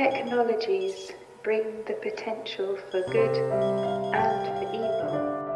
technologies bring the potential for good and for evil.